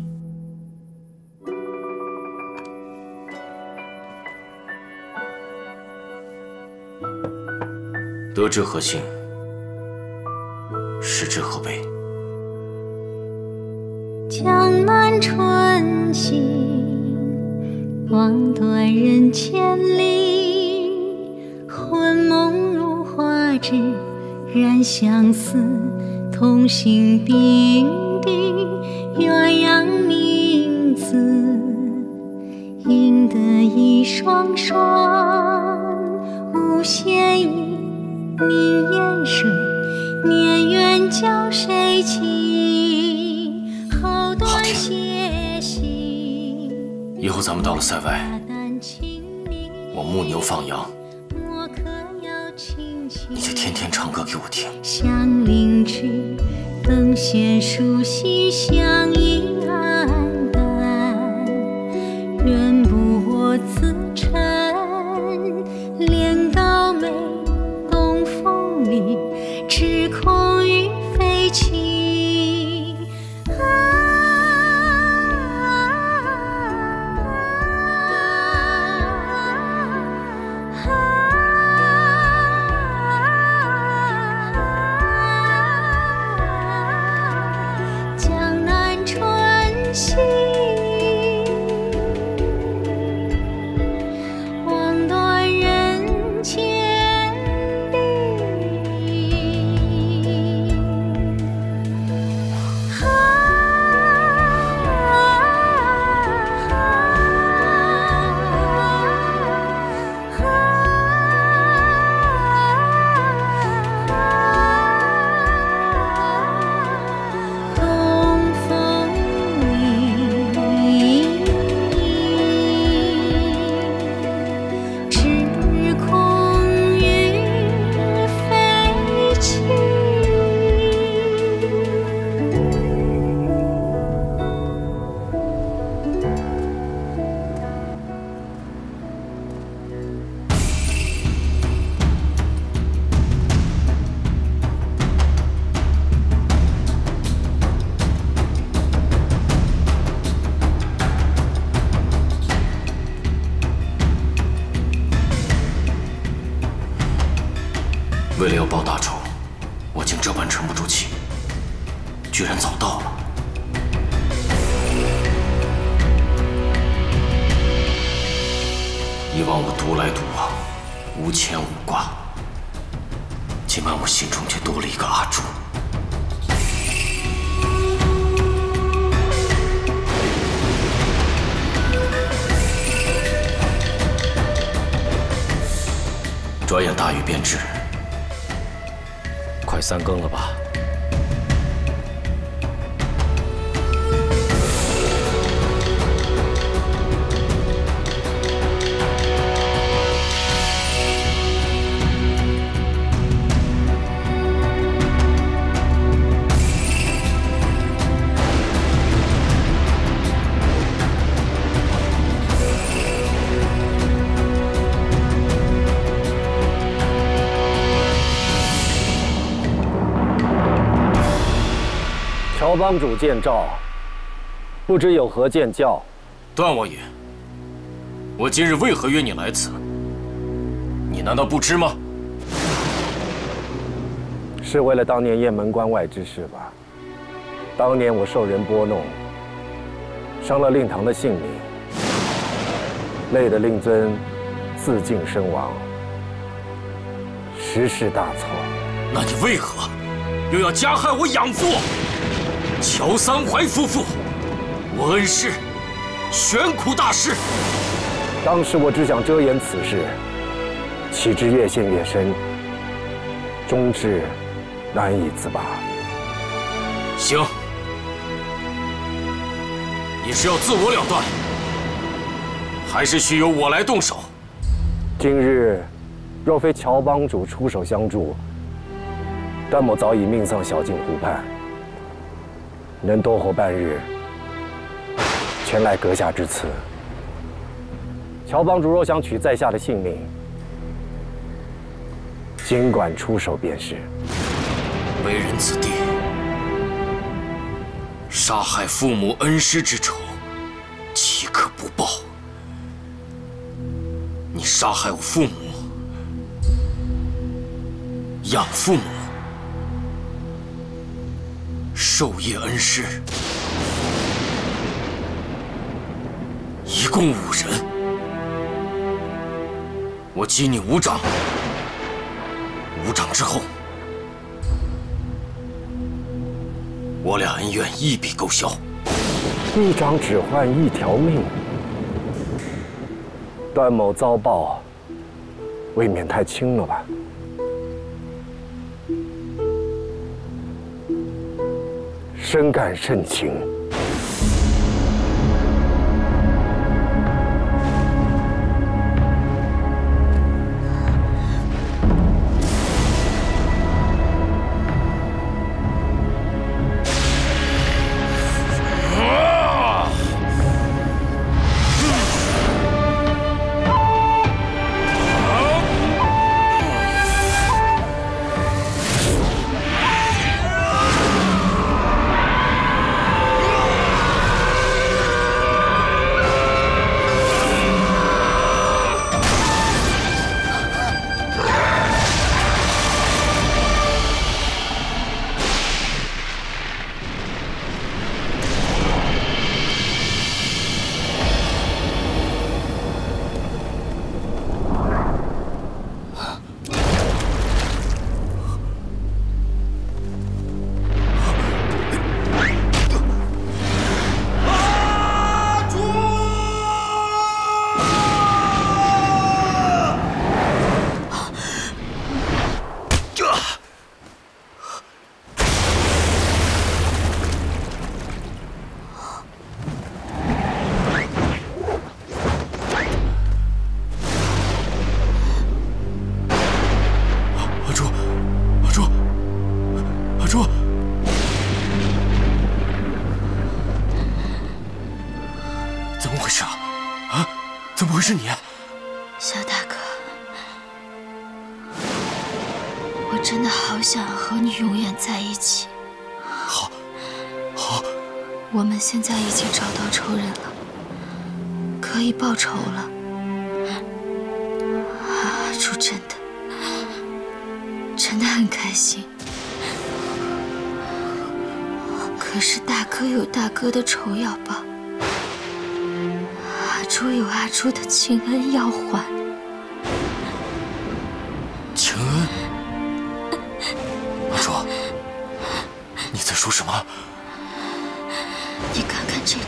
S6: 得之何幸，失之何悲？
S20: 江南春行，望断人千里。魂梦如画纸，染相思，同心并蒂。鸳鸯名字，赢得一双双，无限意。凝烟水，年月叫谁情？
S6: 以后咱们到了塞外，我牧牛放羊，你就天天唱歌给我听。
S20: 为了要报大仇我竟这般沉
S6: 不住气居然早到了。以往我独来独往无牵无挂今晚我心中却多了一个阿朱。转眼大雨便至快三更了吧？
S21: 帮主见召，不知有何见教？
S6: 段王爷，我今日为何约你来此？你难道不知吗？
S21: 是为了当年雁门关外之事吧？当年我受人拨弄，伤了令堂的性命，累得令尊自尽身亡，实是大错。
S6: 那你为何又要加害我养父乔三槐夫妇？我恩师玄苦大师。
S21: 当时我只想遮掩此事，岂知越陷越深，终至难以自拔。
S6: 行，你是要自我了断，还是需由我来动手？
S21: 今日若非乔帮主出手相助，段某早已命丧小径湖畔。能多活半日，全赖阁下之赐。乔帮主若想取在下的性命，尽管出手便是。
S6: 为人子弟，杀害父母恩师之仇，岂可不报？你杀害我父母，养父母。授业恩师，一共五人，我击你五掌，五掌之后，我俩恩怨一笔勾销。
S21: 一掌只换一条命，段某遭报，未免太轻了吧？深感盛情。
S13: 我的仇要报阿朱有阿朱的情恩要还。情恩？阿朱你在
S6: 说什么？
S13: 你看看这个。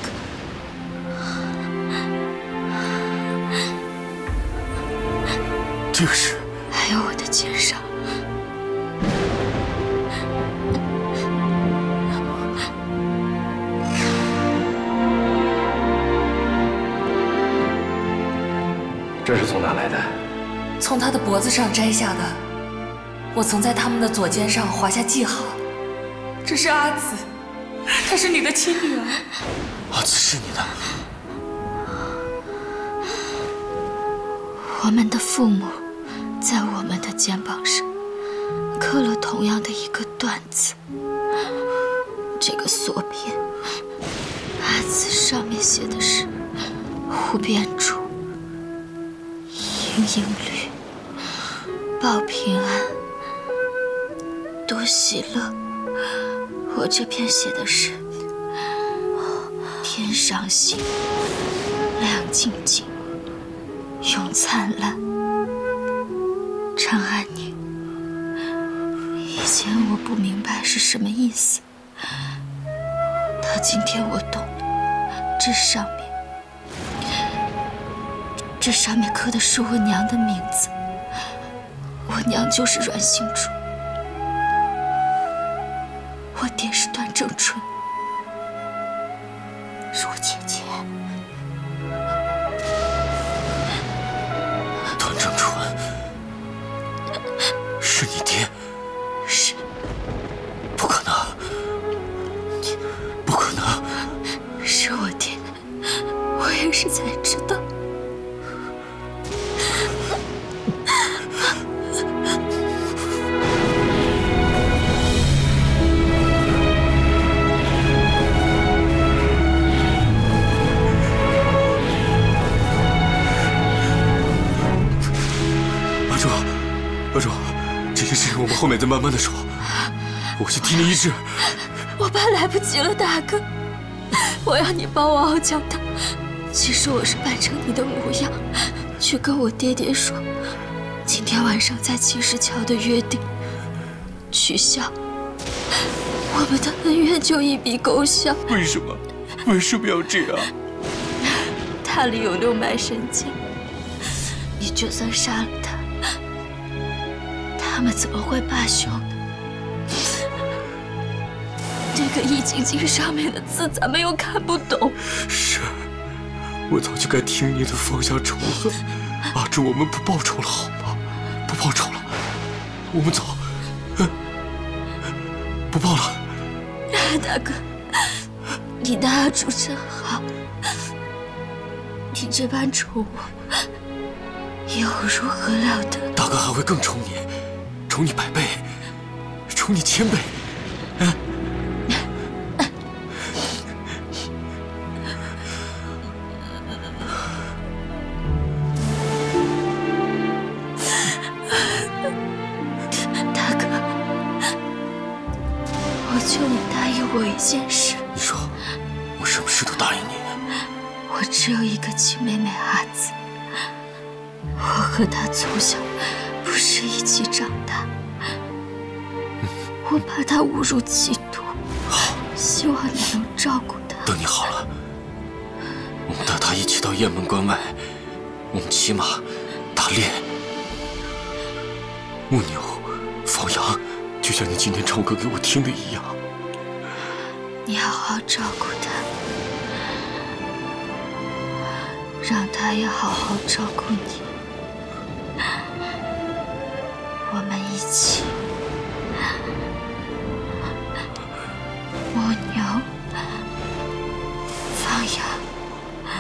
S6: 这个是？
S13: 还有我的剑上。
S6: 这是从哪来的？
S22: 从他的脖子上摘下的。我曾在他们的左肩上划下记号。这是阿紫，她是你的亲女儿。
S6: 阿紫是你的。
S13: 我们的父母在我们的肩膀上刻了同样的一个段子。这个锁边，阿紫上面写的是“湖边竹，莺莺绿，报平安，多喜乐”。我这篇写的是“天上星，亮晶晶，永灿烂”。长安宁，以前我不明白是什么意思，到今天我懂了。这上面，这上面刻的是我娘的名字，我娘就是阮星竹。我爹是段正淳，是我姐姐。
S6: 段正淳，是你爹？
S13: 我
S6: 们后面再慢慢的说，我去替你医治。
S13: 我怕来不及了，大哥，我要你帮我熬姜汤。其实我是扮成你的模样，去跟我爹爹说，今天晚上在青石桥的约定取消，我们的恩怨就一笔勾销。
S6: 为什么？为什么要这样？
S13: 他里有六脉神经，你就算杀了他。他们怎么会罢休呢？这个易筋经上面的字，咱们又看不懂。
S6: 是，我早就该听你的，放下仇恨。阿朱，我们不报仇了，好吗？不报仇了，我们走。不报了。
S13: 大哥，你的阿朱真好。你这般宠我，以后如何了得？
S6: 大哥还会更宠你。宠你百倍，宠你千倍，啊！
S13: 大哥，我求你答应我一件事。
S6: 你说，我什么事都答应你。
S13: 我只有一个亲妹妹阿紫，我和她从小他误入歧途，希望你能照顾他。
S6: 等你好了，我们带他一起到雁门关外，我们骑马、打猎、牧牛、放羊，就像你今天唱歌给我听的一样。
S13: 你好好照顾他，让他也好好照顾你。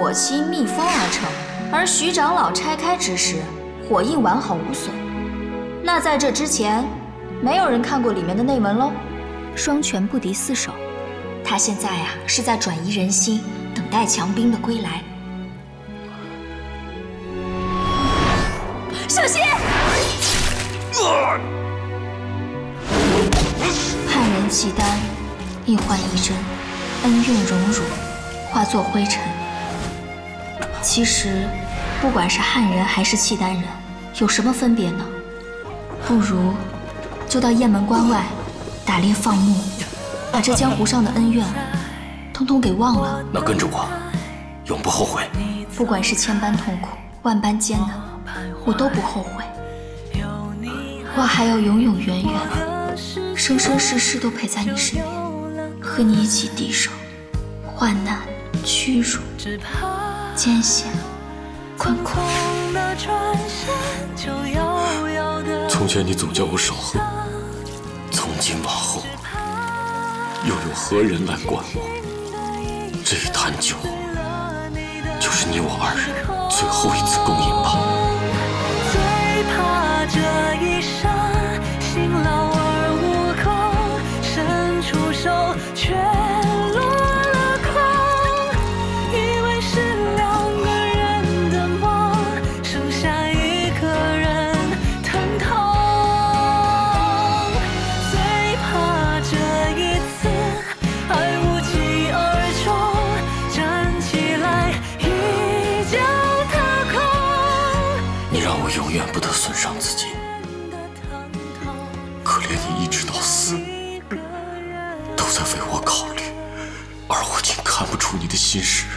S13: 火漆密封而成，而徐长老拆开之时，火印完好无损。那在这之前，没有人看过里面的内文喽。双拳不敌四手，他现在呀、是在转移人心，等待强兵的归来。小心！汉人契丹，一环一针，恩怨荣辱，化作灰尘。其实，不管是汉人还是契丹人，有什么分别呢？不如就到雁门关外打猎放牧，把这江湖上的恩怨通通给忘了。
S6: 那跟着我，永不后悔。
S13: 不管是千般痛苦，万般艰难，我都不后悔。我还要永永远远，生生世世都陪在你身边，和你一起抵受患难、屈辱、艰险、困苦。
S20: 从前你总叫我守候，从今往后又有何人来管我？这一坛酒，就是你我二人最后一次共饮
S23: 出
S20: 你的心事。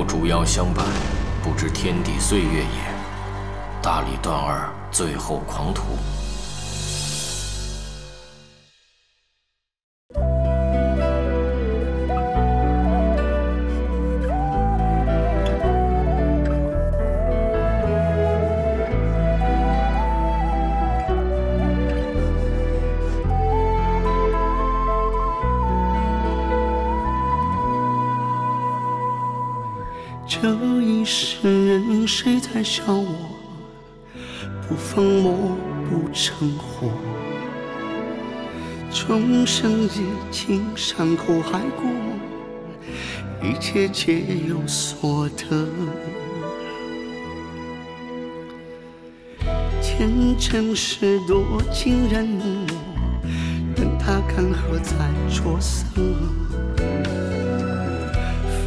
S6: 有主要相伴，不知天地岁月也。大理段二最后狂徒。
S24: 这一世人，谁在笑我？不疯魔不成活，众生已经山口海过，一切皆有所得。前尘事多情人我，等他看山河在作色。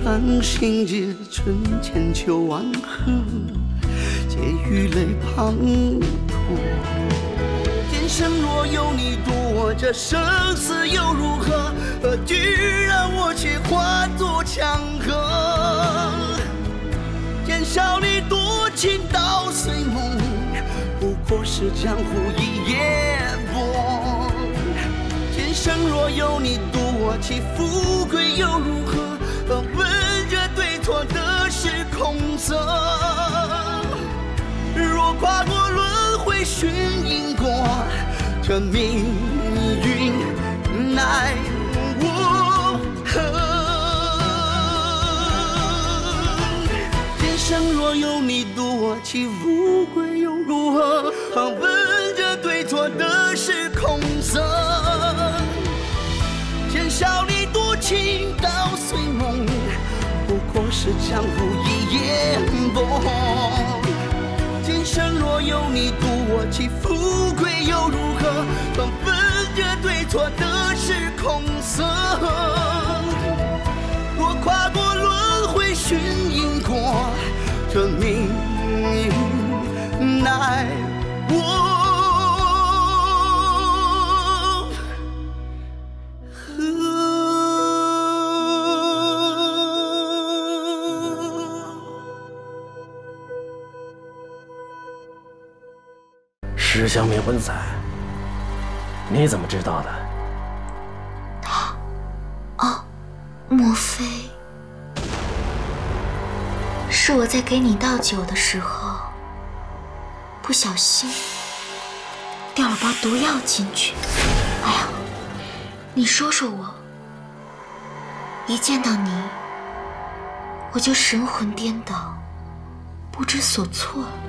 S24: 繁星结春千秋万壑，皆与泪滂沱。今生若有你渡我这生死又如何？何惧让我却化作江河？见少你多情到碎梦，不过是江湖一夜波。今生若有你渡我其富贵又如何？问这对错的是空色。若跨过轮回寻因果，这命运奈我何？今生若有你渡我其富贵又如何？问这对错的是空色。见笑你多情到碎梦，不过是江湖一夜波。今生若有你渡我其富贵又如何？问这对错的是空色。若跨过轮回寻因果，这命运奈
S25: 石香灭魂散，你怎么知道的？
S13: 他哦，莫非是我在给你倒酒的时候，不小心掉了包毒药进去？哎呀，你说说我，一见到你，我就神魂颠倒，不知所措了。